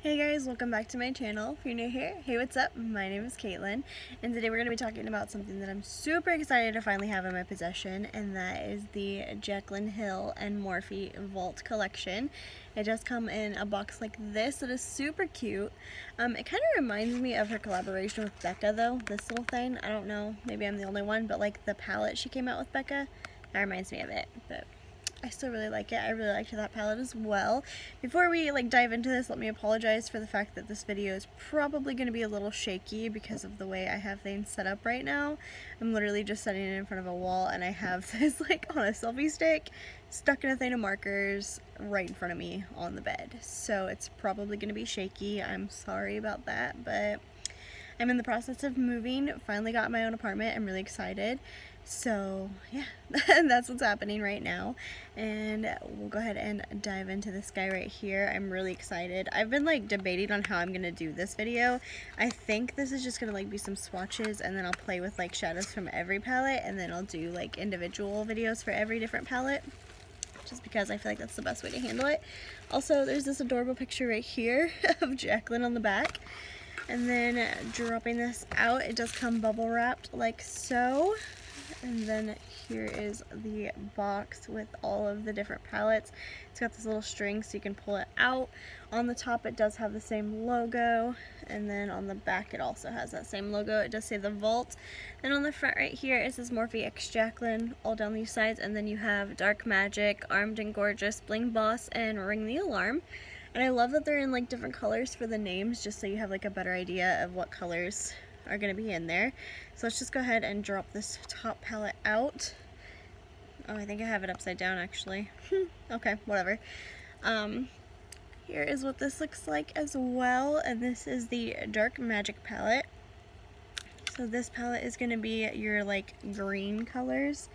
Hey guys, welcome back to my channel. If you're new here, hey what's up? My name is Katelan and today we're going to be talking about something that I'm super excited to finally have in my possession and that is the Jaclyn Hill and Morphe Vault Collection. It does come in a box like this that is super cute. Um, it kind of reminds me of her collaboration with Becca though, this little thing. I don't know, maybe I'm the only one, but like the palette she came out with Becca, that reminds me of it. But I still really like it. I really liked that palette as well. Before we like dive into this, let me apologize for the fact that this video is probably going to be a little shaky because of the way I have things set up right now. I'm literally just setting it in front of a wall and I have this like on a selfie stick stuck in a thing of markers right in front of me on the bed. So it's probably going to be shaky. I'm sorry about that, but I'm in the process of moving. Finally got my own apartment. I'm really excited. So yeah, that's what's happening right now. And we'll go ahead and dive into this guy right here. I'm really excited. I've been like debating on how I'm to do this video. I think this is just to like be some swatches and then I'll play with like shadows from every palette and then I'll do like individual videos for every different palette just because I feel like that's the best way to handle it. Also, there's this adorable picture right here of Jaclyn on the back. And then dropping this out, it does come bubble wrapped like so and then here is the box with all of the different palettes. It's got this little string so you can pull it out. On the top it does have the same logo and then on the back it also has that same logo. It does say the Vault. And on the front right here it says Morphe X Jaclyn all down these sides and then you have Dark Magic, Armed and Gorgeous, Bling Boss, and Ring the Alarm. And I love that they're in like different colors for the names just so you have like a better idea of what colors are going to be in there. So let's just go ahead and drop this top palette out. Oh, I think I have it upside down actually. okay, whatever. Um, here is what this looks like as well, and this is the Dark Magic palette. So this palette is going to be your like green colors,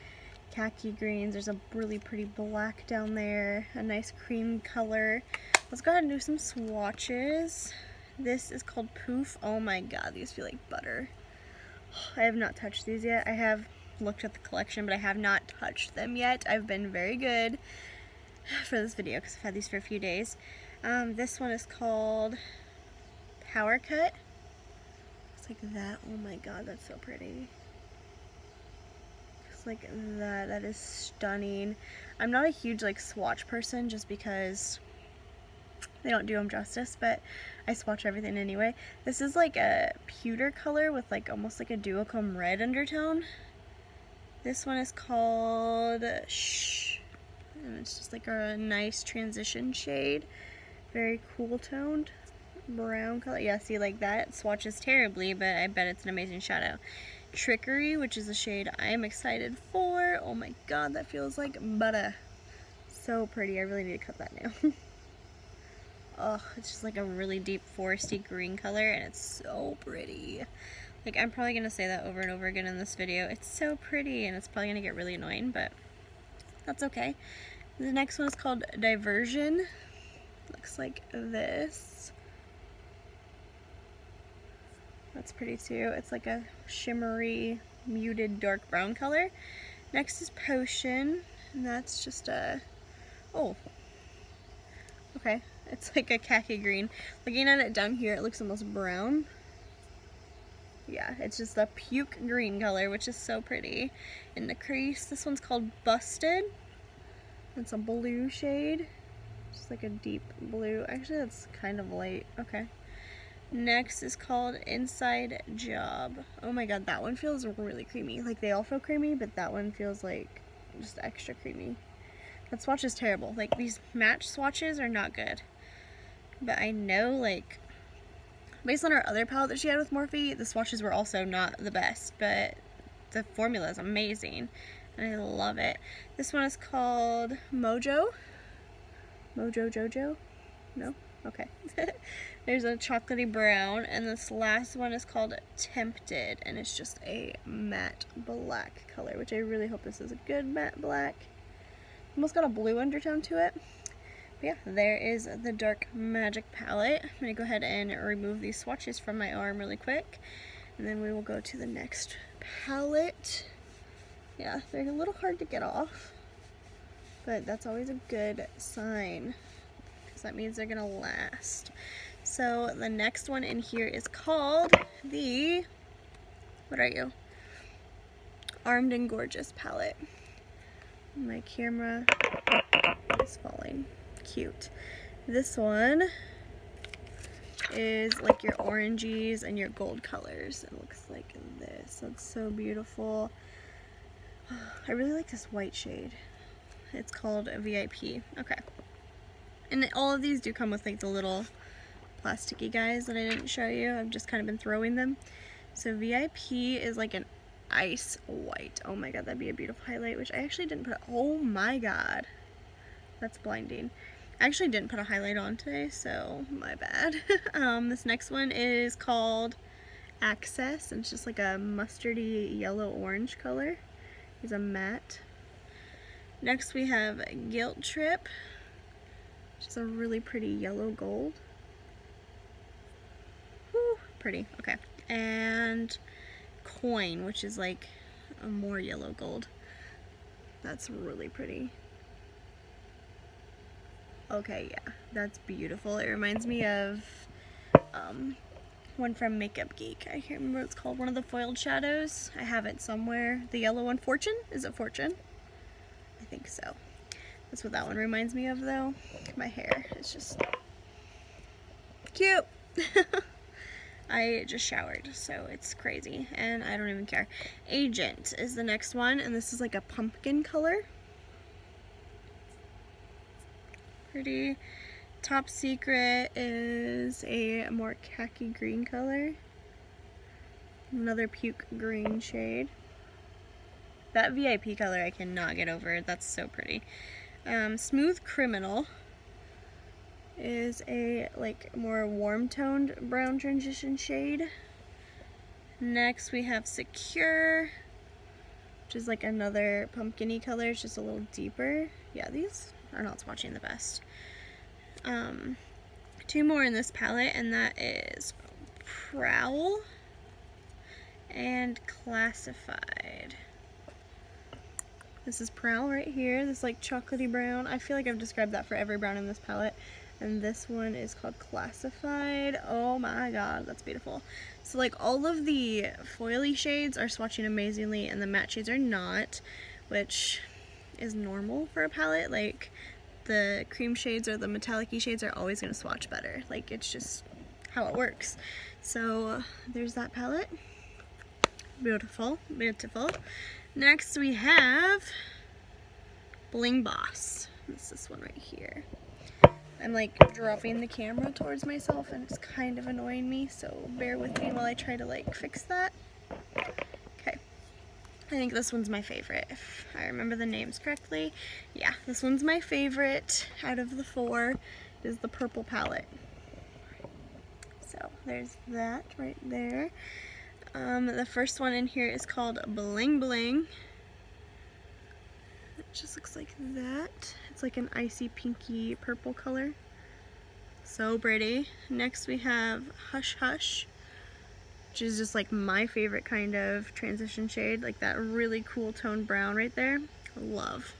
khaki greens. There's a really pretty black down there, a nice cream color. Let's go ahead and do some swatches. This is called Poof. Oh my god, these feel like butter. I have not touched these yet. I have looked at the collection, but I have not touched them yet. I've been very good for this video because I've had these for a few days. Um, this one is called Power Cut. It's like that. Oh my god, that's so pretty. It's like that. That is stunning. I'm not a huge like swatch person just because they don't do them justice, but I swatch everything anyway. This is like a pewter color with like almost like a duochrome red undertone. This one is called Shh. And it's just like a nice transition shade. Very cool toned. Brown color. Yeah, see like that swatches terribly, but I bet it's an amazing shadow. Trickery, which is a shade I'm excited for. Oh my god, that feels like butter. So pretty. I really need to cut that now. Oh, it's just like a really deep foresty green color and it's so pretty. Like I'm probably to say that over and over again in this video. It's so pretty and it's probably to get really annoying, but that's okay. The next one is called Diversion. Looks like this. That's pretty too. It's like a shimmery, muted dark brown color. Next is Potion, and that's just a, oh, okay, it's like a khaki green. Looking at it down here, it looks almost brown. Yeah, it's just a puke green color, which is so pretty. In the crease, this one's called Busted. It's a blue shade. Just like a deep blue. Actually, that's kind of light. Okay. Next is called Inside Job. Oh my god, that one feels really creamy. Like, they all feel creamy, but that one feels like just extra creamy. That swatch is terrible. Like, these match swatches are not good. But I know, like, based on our other palette that she had with Morphe, the swatches were also not the best, but the formula is amazing. And I love it. This one is called Mojo. Mojo Jojo? No? Okay. There's a chocolatey brown, and this last one is called Tempted, and it's just a matte black color, which I really hope this is a good matte black. Almost got a blue undertone to it yeah, there is the Dark Magic palette. I'm going to go ahead and remove these swatches from my arm really quick. And then we will go to the next palette. Yeah, they're a little hard to get off. But that's always a good sign. Because that means they're going to last. So the next one in here is called the, what are you? Armed and Gorgeous palette. My camera is falling. Cute. This one is like your oranges and your gold colors. It looks like this. That's so beautiful. I really like this white shade. It's called a VIP. Okay. And all of these do come with like the little plasticky guys that I didn't show you. I've just kind of been throwing them. So VIP is like an ice white. Oh my god, that'd be a beautiful highlight, which I actually didn't put. Oh my god. That's blinding. I actually didn't put a highlight on today, so my bad. um, this next one is called Access, and it's just like a mustardy yellow-orange color. It's a matte. Next we have Guilt Trip, which is a really pretty yellow gold. Whew, pretty, okay. And Coin, which is like a more yellow gold. That's really pretty. Okay, yeah, that's beautiful. It reminds me of um, one from Makeup Geek. I can't remember what it's called. One of the foiled shadows. I have it somewhere. The yellow one, Fortune? Is it Fortune? I think so. That's what that one reminds me of though. My hair is just cute. I just showered, so it's crazy, and I don't even care. Agent is the next one, and this is like a pumpkin color. Pretty. Top Secret is a more khaki green color. Another puke green shade. That VIP color I cannot get over. That's so pretty. Um, Smooth Criminal is a like more warm toned brown transition shade. Next we have Secure, which is like another pumpkiny color, it's just a little deeper. Yeah, these are not swatching the best. Um, two more in this palette, and that is Prowl and Classified. This is Prowl right here, this like chocolatey brown. I feel like I've described that for every brown in this palette and this one is called Classified. Oh my god, that's beautiful. So like all of the foily shades are swatching amazingly and the matte shades are not, which is normal for a palette. Like the cream shades or the metallic shades are always going to swatch better. Like it's just how it works. So there's that palette. Beautiful, beautiful. Next we have Bling Boss. Is this one right here. I'm like dropping the camera towards myself and it's kind of annoying me, so bear with me while I try to like fix that. I think this one's my favorite, if I remember the names correctly. Yeah, this one's my favorite out of the four, is the purple palette. So there's that right there. Um, the first one in here is called Bling Bling. It just looks like that. It's like an icy pinky purple color. So pretty. Next we have Hush Hush, which is just like my favorite kind of transition shade, like that really cool toned brown right there. Love.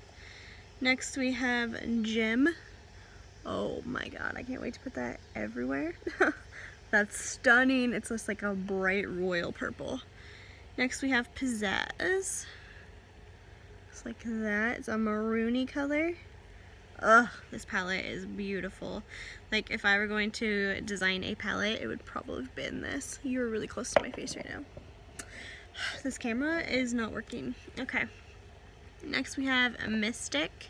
Next we have Gem. Oh my god, I can't wait to put that everywhere. That's stunning. It's just like a bright royal purple. Next we have Pizzazz. It's like that. It's a maroony color. Ugh, this palette is beautiful. Like, if I were going to design a palette, it would probably have been this. You're really close to my face right now. This camera is not working. Okay. Next we have Mystic.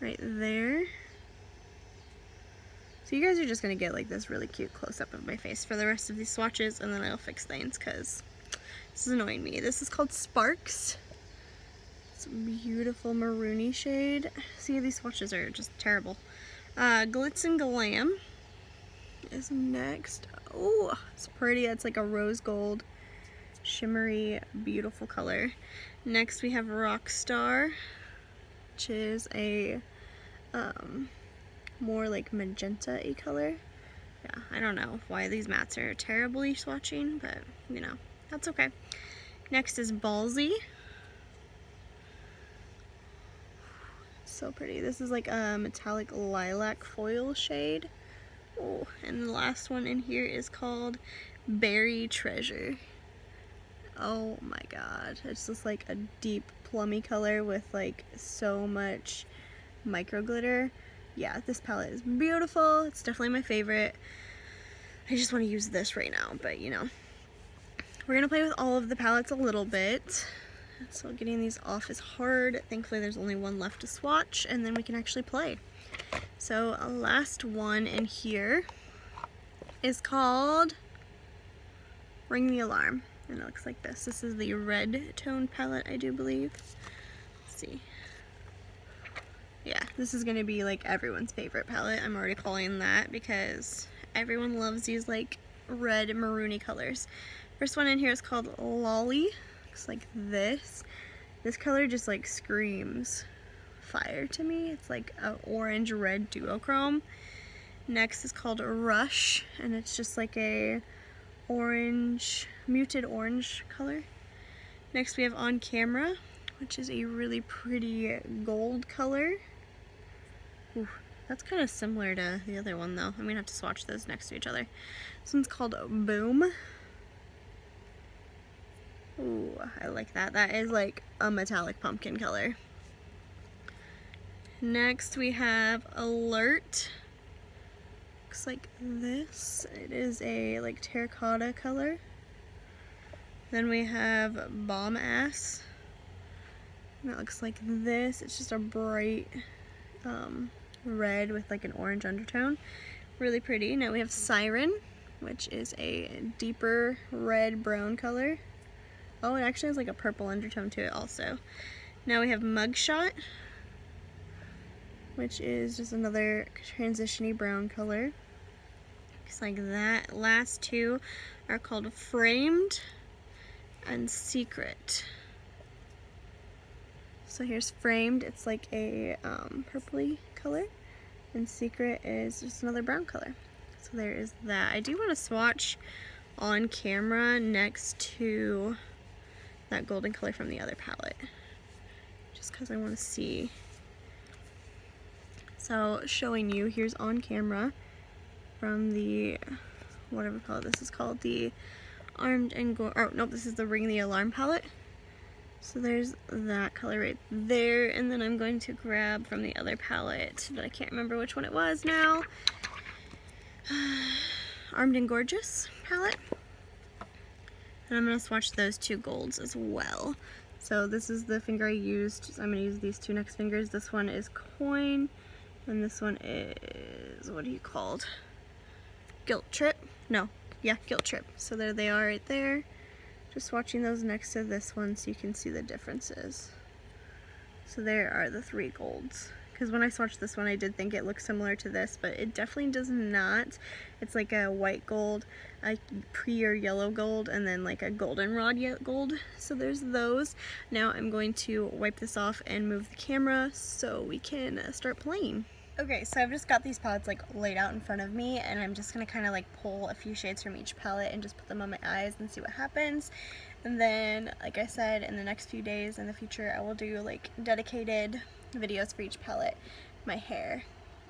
Right there. So you guys are just going to get like this really cute close-up of my face for the rest of these swatches, and then I'll fix things because this is annoying me. This is called Sparks beautiful maroony shade. See, these swatches are just terrible. Uh, Glitz and Glam is next. Oh, it's pretty. It's like a rose gold, shimmery, beautiful color. Next we have Rockstar, which is a um, more like magenta-y color. Yeah, I don't know why these mattes are terribly swatching, but you know, that's okay. Next is Ballsy, So pretty. This is like a metallic lilac foil shade. Oh, and the last one in here is called Berry Treasure. Oh my god. It's just like a deep plummy color with like so much micro glitter. Yeah, this palette is beautiful. It's definitely my favorite. I just want to use this right now, but you know. We're going to play with all of the palettes a little bit. So getting these off is hard. Thankfully there's only one left to swatch and then we can actually play. So a last one in here is called Ring the Alarm. And it looks like this. This is the red tone palette, I do believe. Let's see. Yeah, this is going to be like everyone's favorite palette. I'm already calling that because everyone loves these like red maroony colors. First one in here is called Lolly. Looks like this. This color just like screams fire to me. It's like an orange red duochrome. Next is called Rush and it's just like a orange, muted orange color. Next we have On Camera, which is a really pretty gold color. Ooh, that's kind of similar to the other one though. I'm gonna have to swatch those next to each other. This one's called Boom. Ooh, I like that. That is like a metallic pumpkin color. Next we have Alert looks like this. It is a like terracotta color. Then we have Bomb Ass. And looks like this. It's just a bright um, red with like an orange undertone. Really pretty. Now we have Siren, which is a deeper red brown color. Oh, it actually has like a purple undertone to it also. Now we have Mugshot, which is just another transitiony brown color. Looks like that. Last two are called Framed and Secret. So here's Framed. It's like a um, purpley color. And Secret is just another brown color. So there is that. I do want to swatch on camera next to that golden color from the other palette. Just because I want to see. So showing you, here's on camera from the, whatever color this is called, the Armed and Go, oh nope, this is the Ring the Alarm palette. So there's that color right there, and then I'm going to grab from the other palette, but I can't remember which one it was now. Armed and Gorgeous palette. And I'm going to swatch those two golds as well. So this is the finger I used. I'm going to use these two next fingers. This one is Coin, and this one is, what are you called? Guilt Trip. No, yeah, Guilt Trip. So there they are right there. Just watching those next to this one so you can see the differences. So there are the three golds. Because when I swatched this one, I did think it looked similar to this, but it definitely does not. It's like a white gold, a pre or yellow gold, and then like a goldenrod gold. So there's those. Now I'm going to wipe this off and move the camera so we can uh, start playing. Okay, so I've just got these palettes like laid out in front of me and I'm just gonna kind of like pull a few shades from each palette and just put them on my eyes and see what happens. And then, like I said, in the next few days in the future, I will do like dedicated videos for each palette. My hair,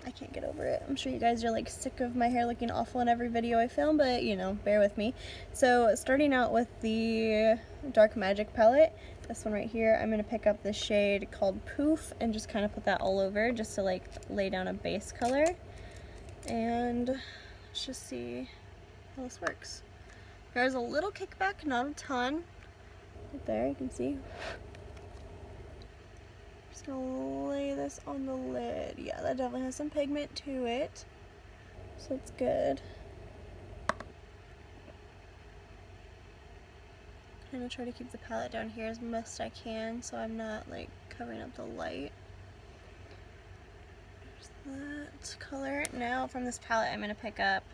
I can't get over it. I'm sure you guys are like sick of my hair looking awful in every video I film, but you know, bear with me. So starting out with the Dark Magic palette, this one right here, I'm going to pick up the shade called Poof and just kind of put that all over just to like lay down a base color. And let's just see how this works. There's a little kickback, not a ton. Right there, you can see. Gonna lay this on the lid. Yeah, that definitely has some pigment to it. So it's good. I'm gonna try to keep the palette down here as best I can so I'm not like covering up the light. There's that color. Now from this palette I'm gonna pick up,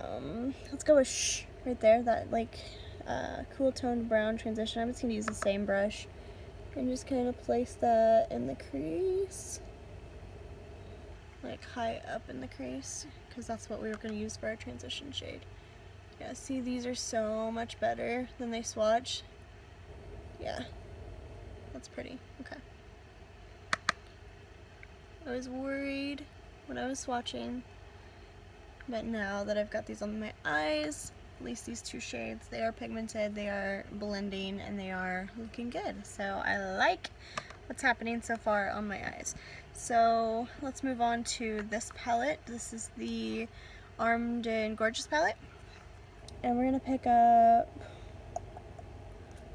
um, let's go with shh right there, that like uh, cool toned brown transition. I'm just gonna use the same brush and just kind of place that in the crease like high up in the crease because that's what we were going to use for our transition shade. Yeah, see, these are so much better than they swatch. Yeah, that's pretty. Okay. I was worried when I was swatching But now that I've got these on my eyes, at least these two shades, they are pigmented, they are blending, and they are looking good. So I like what's happening so far on my eyes. So let's move on to this palette. This is the Armed and Gorgeous palette. And we're going to pick up,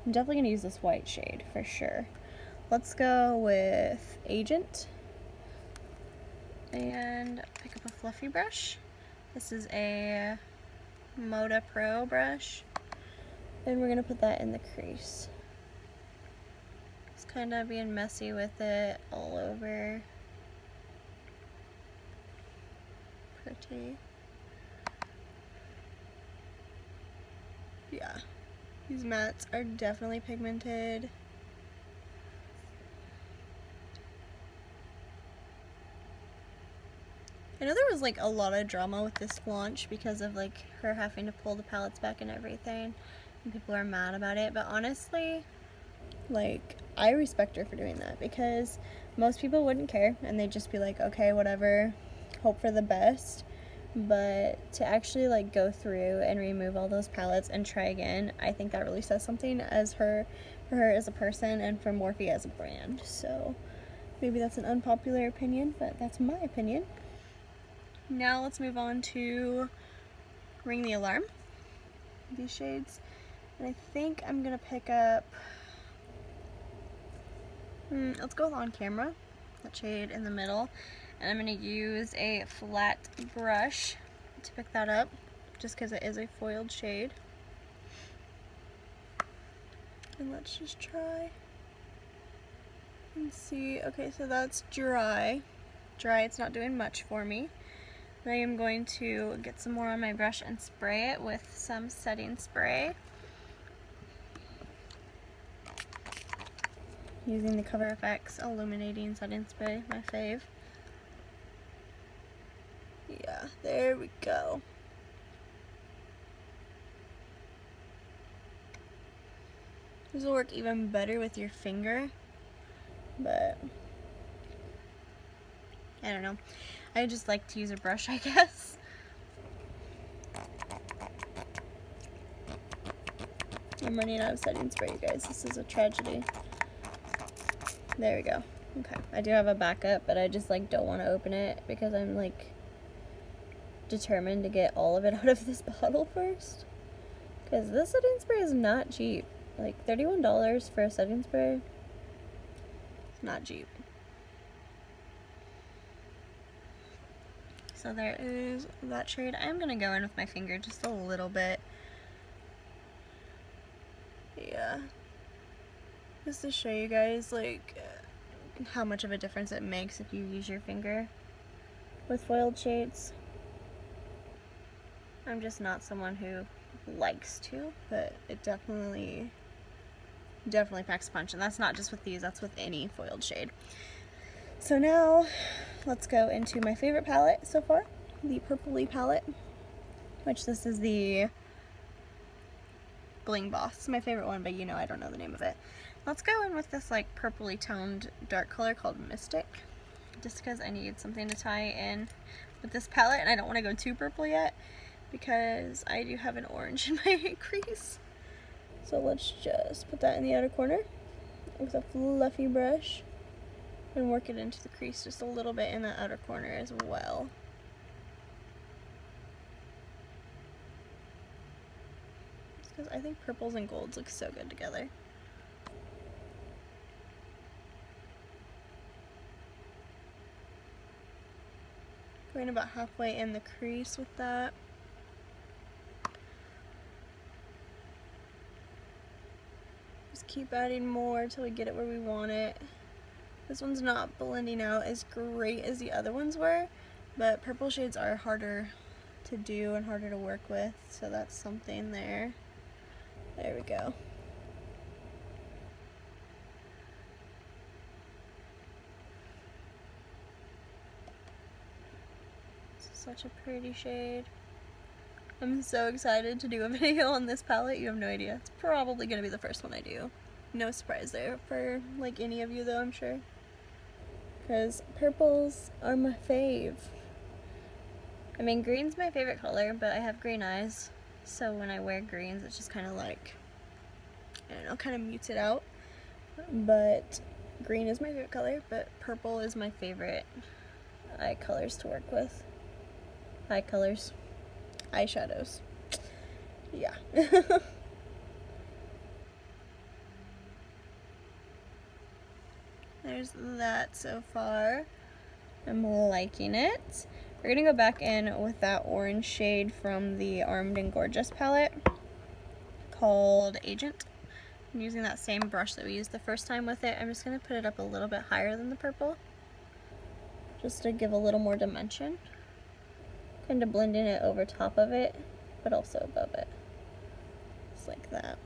I'm definitely going to use this white shade for sure. Let's go with Agent and pick up a fluffy brush. This is a Moda Pro brush. And we're going to put that in the crease. Just kind of being messy with it all over. Pretty. Yeah. These mattes are definitely pigmented. I know there was like a lot of drama with this launch because of like her having to pull the palettes back and everything and people are mad about it but honestly like I respect her for doing that because most people wouldn't care and they'd just be like okay whatever hope for the best. But to actually like go through and remove all those palettes and try again I think that really says something as her for her as a person and for Morphe as a brand. So maybe that's an unpopular opinion but that's my opinion now let's move on to Ring the Alarm, these shades. And I think I'm to pick up, hmm, let's go On Camera, that shade in the middle. And I'm to use a flat brush to pick that up, just because it is a foiled shade. And let's just try and see. Okay, so that's dry. Dry, it's not doing much for me. I am going to get some more on my brush and spray it with some setting spray. Using the Cover FX Illuminating Setting Spray, my fave. Yeah, there we go. This will work even better with your finger, but I don't know. I just like to use a brush, I guess. I'm running out of setting spray, you guys. This is a tragedy. There we go. Okay. I do have a backup, but I just like don't want to open it because I'm like determined to get all of it out of this bottle first. Because this setting spray is not cheap. Like $31 for a setting spray. It's not cheap. So there is that shade. I'm going to go in with my finger just a little bit. Yeah. Just to show you guys, like, how much of a difference it makes if you use your finger with foiled shades. I'm just not someone who likes to, but it definitely, definitely packs a punch. And that's not just with these, that's with any foiled shade. So now let's go into my favorite palette so far, the Purpley palette, which this is the Bling Boss. my favorite one, but you know I don't know the name of it. Let's go in with this like purpley toned dark color called Mystic, just because I need something to tie in with this palette, and I don't want to go too purple yet, because I do have an orange in my crease. So let's just put that in the outer corner with a fluffy brush and work it into the crease just a little bit in the outer corner as well. because I think purples and golds look so good together. Going about halfway in the crease with that. Just keep adding more until we get it where we want it. This one's not blending out as great as the other ones were, but purple shades are harder to do and harder to work with, so that's something there. There we go. such a pretty shade. I'm so excited to do a video on this palette, you have no idea. It's probably going to be the first one I do. No surprise there for like any of you though, I'm sure because purples are my fave. I mean, green's my favorite color, but I have green eyes. So when I wear greens, it's just kind of like, I don't know, kind of mutes it out. But green is my favorite color, but purple is my favorite eye colors to work with. Eye colors, eyeshadows. Yeah. There's that so far. I'm liking it. We're gonna go back in with that orange shade from the Armed and Gorgeous palette called Agent. I'm using that same brush that we used the first time with it. I'm just gonna put it up a little bit higher than the purple just to give a little more dimension. Kind of blending it over top of it, but also above it. Just like that.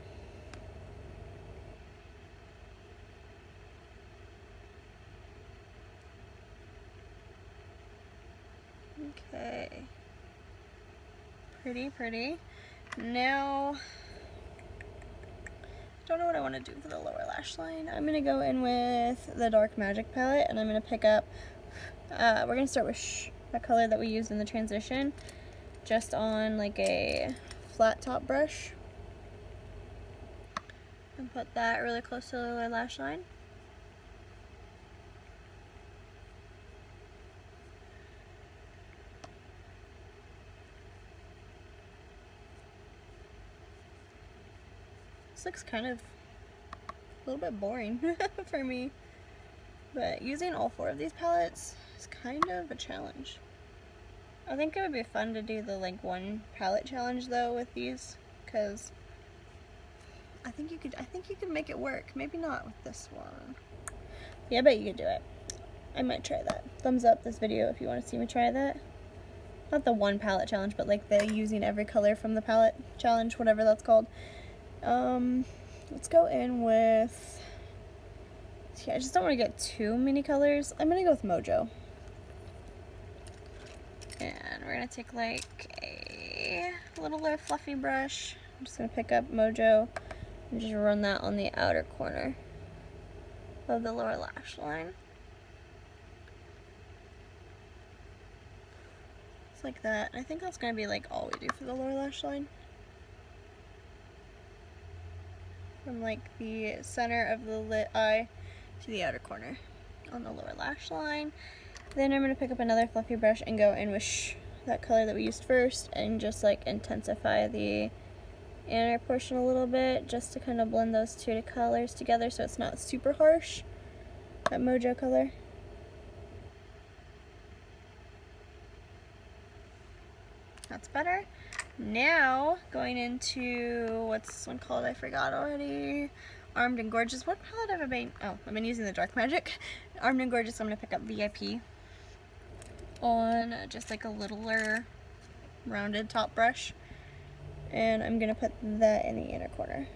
Okay. Pretty, pretty. Now, I don't know what I want to do for the lower lash line. I'm going to go in with the Dark Magic palette and I'm going to pick up, uh, we're going to start with that color that we used in the transition, just on like a flat top brush. And put that really close to the lower lash line. This looks kind of a little bit boring for me. But using all four of these palettes is kind of a challenge. I think it would be fun to do the like one palette challenge though with these because I think you could I think you could make it work. Maybe not with this one. Yeah, I bet you could do it. I might try that. Thumbs up this video if you want to see me try that. Not the one palette challenge, but like the using every color from the palette challenge, whatever that's called. Um, let's go in with, yeah, I just don't want to get too many colors. I'm going to go with Mojo. And we're going to take like a little fluffy brush. I'm just going to pick up Mojo and just run that on the outer corner of the lower lash line. Just like that. I think that's going to be like all we do for the lower lash line. From like the center of the lit eye to the outer corner on the lower lash line. Then I'm going to pick up another fluffy brush and go in with that color that we used first and just like intensify the inner portion a little bit just to kind of blend those two colors together so it's not super harsh, that mojo color. That's better. Now, going into, what's this one called? I forgot already. Armed and Gorgeous. What palette have I been, oh, I've been using the Dark Magic. Armed and Gorgeous, I'm going to pick up VIP on just like a littler rounded top brush. And I'm going to put that in the inner corner.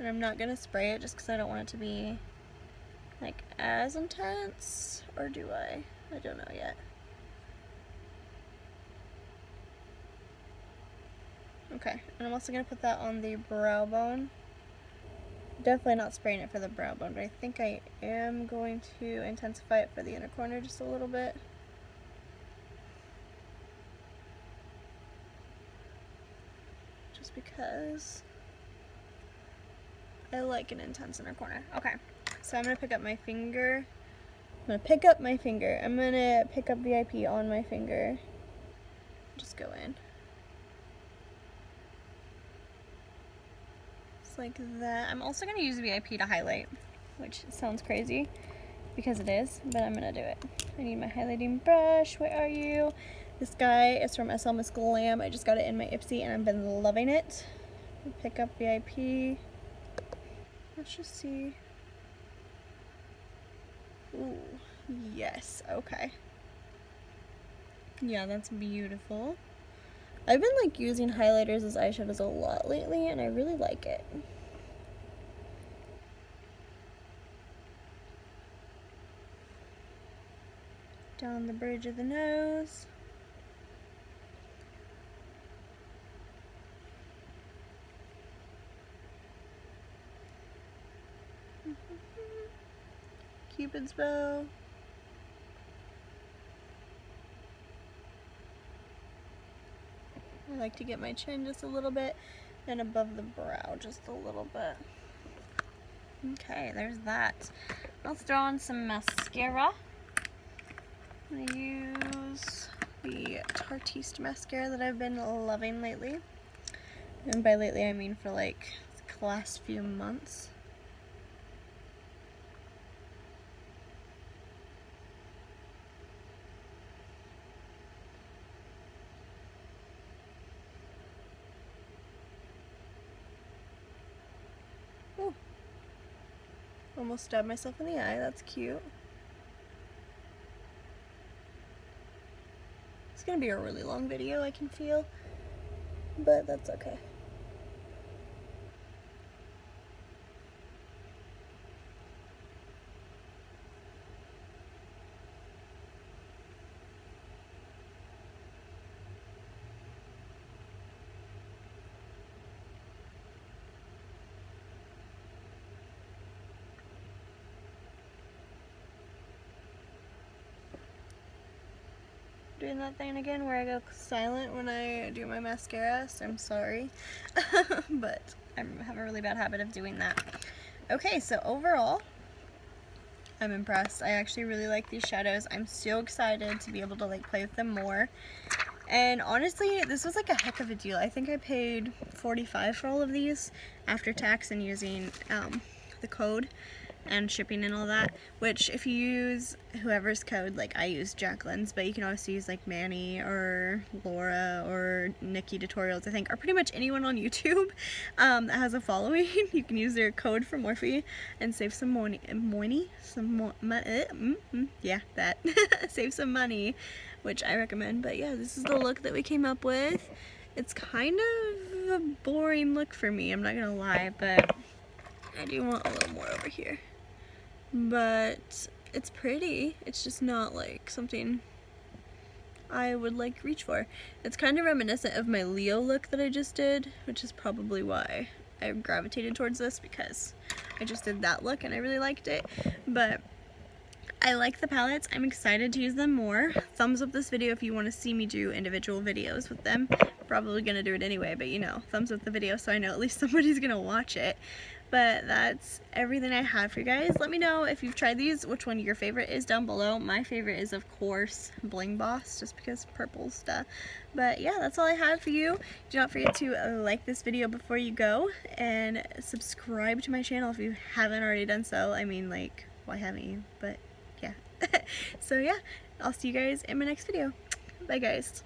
And I'm not going to spray it just because I don't want it to be like as intense. Or do I? I don't know yet. Okay, and I'm also going to put that on the brow bone. Definitely not spraying it for the brow bone, but I think I am going to intensify it for the inner corner just a little bit. Just because I like an intense inner corner. Okay, so I'm going to pick up my finger. I'm going to pick up my finger. I'm going to pick up VIP on my finger. Just go in. Like that. I'm also going to use VIP to highlight, which sounds crazy because it is, but I'm going to do it. I need my highlighting brush. Where are you? This guy is from SL Miss Glam. I just got it in my Ipsy and I've been loving it. Pick up VIP. Let's just see. Ooh, yes, okay. Yeah, that's beautiful. I've been like using highlighters as eyeshadows a lot lately and I really like it. Down the bridge of the nose. Cupid's bow. I like to get my chin just a little bit and above the brow just a little bit. Okay, there's that. Let's throw on some mascara. I'm gonna use the Tartiste mascara that I've been loving lately. And by lately I mean for like the last few months. Almost stabbed myself in the eye, that's cute. It's gonna be a really long video, I can feel, but that's okay. Doing that thing again where I go silent when I do my mascara, so I'm sorry. but I have a really bad habit of doing that. Okay, so overall, I'm impressed. I actually really like these shadows. I'm so excited to be able to like play with them more. And honestly, this was like a heck of a deal. I think I paid 45 for all of these after tax and using um, the code and shipping and all that which if you use whoever's code like I use Jaclyn's but you can also use like Manny or Laura or NikkieTutorials I think or pretty much anyone on YouTube um, that has a following you can use their code for Morphe and save some money some mo uh, mm, mm, yeah that save some money which I recommend but yeah this is the look that we came up with. It's kind of a boring look for me I'm not gonna lie but I do want a little more over here but it's pretty. It's just not like something I would like reach for. It's kind of reminiscent of my Leo look that I just did, which is probably why I gravitated towards this because I just did that look and I really liked it. But I like the palettes. I'm excited to use them more. Thumbs up this video if you want to see me do individual videos with them. Probably going to do it anyway, but you know, thumbs up the video so I know at least somebody's going to watch it. But that's everything I have for you guys. Let me know if you've tried these, which one your favorite is down below. My favorite is, of course, Bling Boss, just because purple stuff. But yeah, that's all I have for you. Do not forget to like this video before you go, and subscribe to my channel if you haven't already done so. I mean, like, why haven't you? But. so yeah, I'll see you guys in my next video. Bye guys.